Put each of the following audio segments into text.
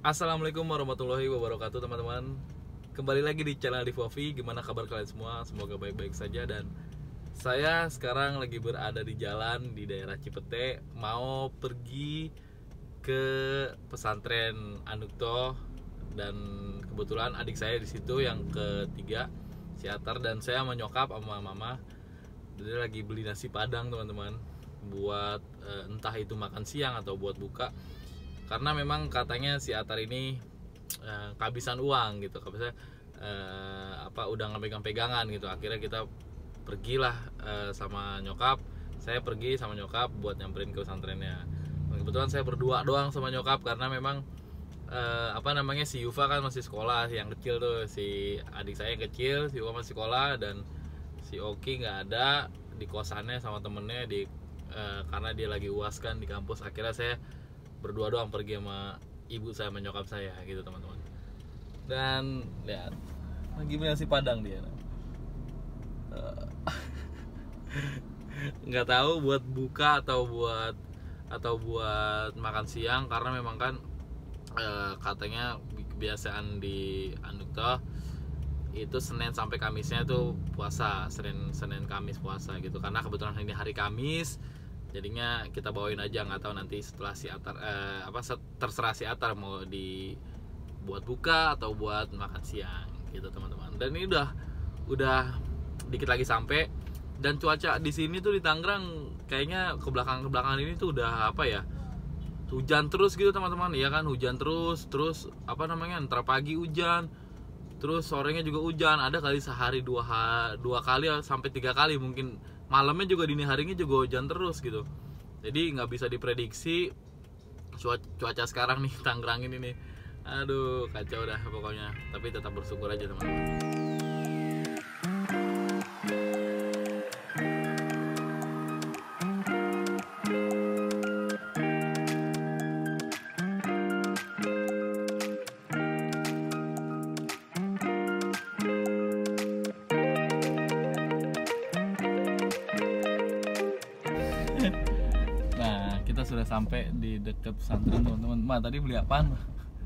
Assalamualaikum warahmatullahi wabarakatuh teman-teman. Kembali lagi di channel Divovi Gimana kabar kalian semua? Semoga baik-baik saja. Dan saya sekarang lagi berada di jalan di daerah Cipete. Mau pergi ke pesantren Anukto. Dan kebetulan adik saya di situ yang ketiga Si Atar. Dan saya menyokap sama mama. Dia lagi beli nasi padang teman-teman. Buat eh, entah itu makan siang atau buat buka karena memang katanya si Atar ini eh, kehabisan uang gitu. Kehabisan eh, apa udah nggak pegang pegangan gitu. Akhirnya kita pergilah eh, sama nyokap. Saya pergi sama nyokap buat nyamperin ke pesantrennya. Kebetulan saya berdua doang sama nyokap karena memang eh, apa namanya si Yufa kan masih sekolah yang kecil tuh. Si adik saya yang kecil si Yufa masih sekolah dan si Oki nggak ada di kosannya sama temennya di eh, karena dia lagi uas kan di kampus. Akhirnya saya berdua doang pergi sama ibu saya menyokap saya gitu teman-teman. Dan lihat. Lagi beli nasi padang dia? Eh, nggak tahu buat buka atau buat atau buat makan siang karena memang kan eh, katanya kebiasaan di Anukta itu Senin sampai Kamisnya tuh puasa Senin Senin Kamis puasa gitu. Karena kebetulan ini hari Kamis jadinya kita bawain aja nggak tahu nanti setelah si Atar eh, apa terserah si Atar mau di buat buka atau buat makan siang gitu teman-teman. Dan ini udah udah dikit lagi sampai. Dan cuaca di sini tuh di Tangerang kayaknya ke belakang ke belakangan ini tuh udah apa ya hujan terus gitu teman-teman. Ya kan hujan terus terus apa namanya antara pagi hujan terus sorenya juga hujan. Ada kali sehari dua dua kali sampai tiga kali mungkin malamnya juga dini harinya juga hujan terus gitu. Jadi nggak bisa diprediksi Cua- cuaca sekarang nih Tangerang ini nih. Aduh kacau dah pokoknya. Tapi tetap bersyukur aja teman-teman sudah sampai di dekat pesantren teman-teman Ma tadi beli apaan Ma?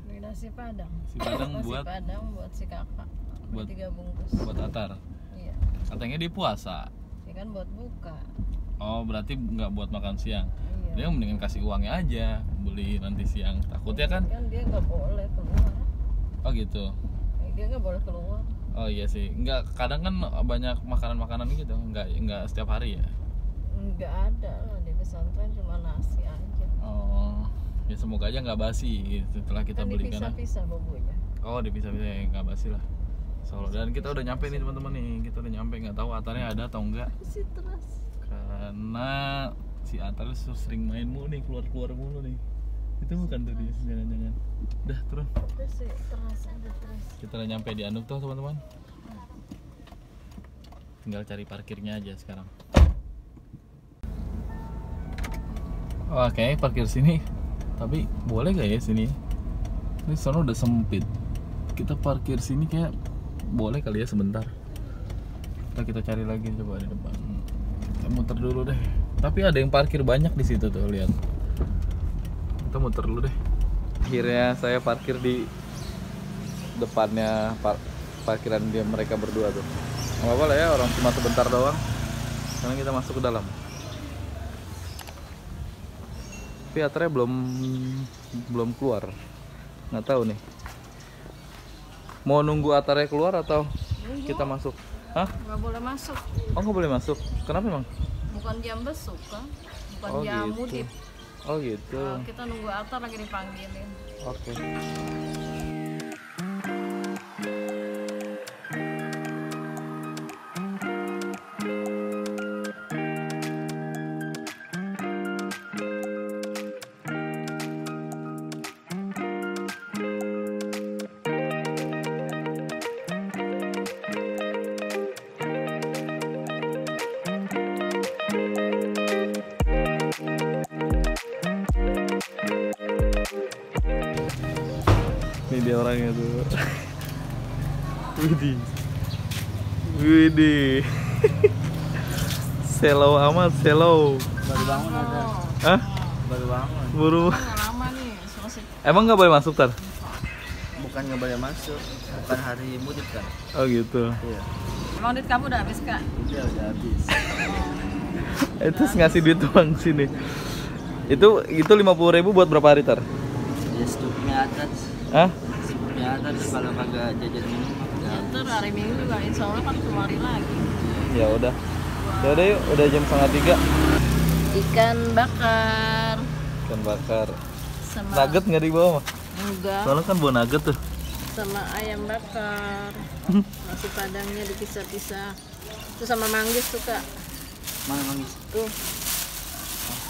Beli nasi padang. Si padang nasi buat padang buat si kakak. Buat- tiga bungkus. buat Atar Iya. katanya dia puasa Ya kan buat buka. oh berarti nggak buat makan siang Iya. dia mendingan kasih uangnya aja beli nanti siang takutnya kan Kan dia nggak boleh keluar. oh gitu Eh, Dia nggak boleh keluar. oh iya sih nggak kadang kan banyak makanan-makanan gitu nggak nggak setiap hari ya Nggak ada lah di pesantren cuma nasi aja. oh ya semoga aja nggak basi setelah kita kan beli karena dipisah-pisah bumbunya. oh dipisah-pisah ya nggak basi lah. Solo dan kita udah nyampe nih teman-teman nih. Kita udah nyampe nggak tahu atarnya ada atau enggak Si terus. karena si Atar sering main mulu nih keluar-keluar mulu nih. Itu bukan tuh dia jangan-jangan. Udah terus. Terus si teras ada terus. kita udah nyampe di Anuk tuh teman-teman. Tinggal cari parkirnya aja sekarang oke parkir sini. Tapi boleh gak ya sini? Ini sana udah sempit. Kita parkir sini kayak boleh kali ya sebentar. Kita kita cari lagi coba di depan. Kita muter dulu deh. Tapi ada yang parkir banyak di situ tuh lihat. Kita muter dulu deh. Akhirnya saya parkir di depannya par- parkiran dia mereka berdua tuh. Nggak apa-apa lah ya orang cuma sebentar doang. Sekarang kita masuk ke dalam tapi atarnya belum belum keluar nggak tahu nih mau nunggu atarnya keluar atau Nunggu. kita masuk hah Nggak boleh masuk. oh nggak boleh masuk kenapa emang Bukan jam besuk kan? Bukan Oh, jam gitu. mudip. oh gitu Kalau kita nunggu Atar lagi dipanggilin. oke Ini dia orangnya tuh. Widih. Widih. Selo amat, selo. Baru bangun aja. Hah? Baru bangun. Buru. Lama nih. Emang nggak boleh masuk tar? bukan nggak boleh masuk bukan hari mudik kan Oh gitu. iya Emang duit kamu udah habis kak? udah udah habis Eh, terus ngasih duit uang sini. Itu itu lima ribu buat berapa hari tar? ya stupnya atas Hah? Atas kalau kagak jajan minum Ya, ntar hari minggu juga insya Allah kan kemari lagi Ya udah. Ya udah yuk, udah jam setengah tiga. Ikan bakar Ikan bakar. sama Nugget nggak di bawah mah? enggak Soalnya kan bawa nugget tuh. sama ayam bakar nasi padangnya dipisah-pisah itu sama manggis tuh kak mana manggis tuh oh,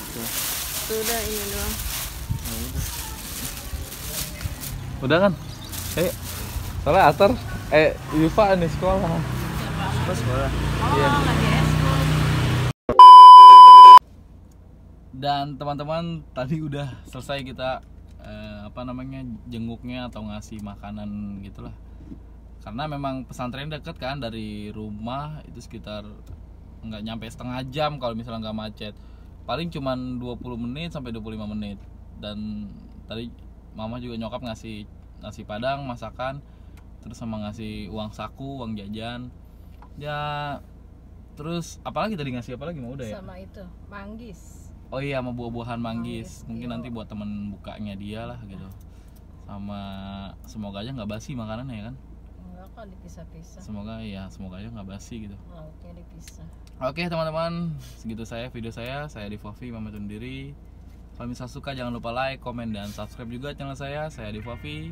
itu tuh udah ini doang udah Udah kan? Eh, soalnya Atar, eh Yufa nih sekolah. sekolah oh lagi eskul Dan teman-teman tadi udah selesai kita eh, apa namanya jenguknya atau ngasih makanan gitulah. Karena memang pesantren deket kan dari rumah itu sekitar nggak nyampe setengah jam kalau misalnya nggak macet. Paling cuman 20 menit sampai 25 menit. Dan tadi mama juga nyokap ngasih nasi padang masakan terus sama ngasih uang saku, uang jajan. Ya terus apalagi tadi ngasih apa lagi mau udah ya? sama itu manggis Oh iya sama buah-buahan manggis. Manggis, Mungkin iya. nanti buat temen bukanya dia lah gitu. Sama semoga aja nggak basi makanannya ya kan. enggak kok dipisah-pisah Semoga ya semoga aja nggak basi gitu. lauknya dipisah Oke teman-teman, segitu saya video saya. Saya di Fofi pamit undur diri. Kalau misalnya suka jangan lupa like, komen dan subscribe juga channel saya. Saya di Fofi.